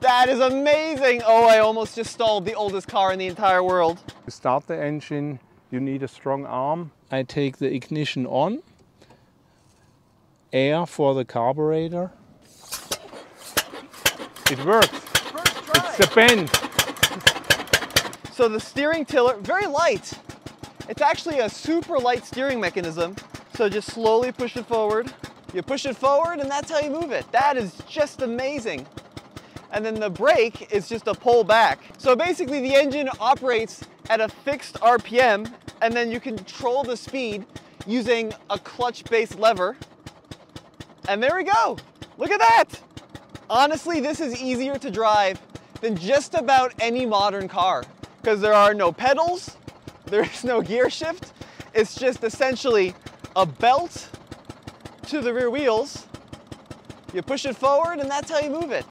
That is amazing. Oh, I almost just stalled the oldest car in the entire world. To start the engine, you need a strong arm. I take the ignition on, air for the carburetor. It works. It's the Benz. So the steering tiller, very light. It's actually a super light steering mechanism. So just slowly push it forward. You push it forward and that's how you move it. That is just amazing. And then the brake is just a pull back. So basically the engine operates at a fixed RPM and then you control the speed using a clutch-based lever. And there we go. Look at that. Honestly, this is easier to drive than just about any modern car because there are no pedals, there is no gear shift. It's just essentially a belt to the rear wheels. You push it forward and that's how you move it.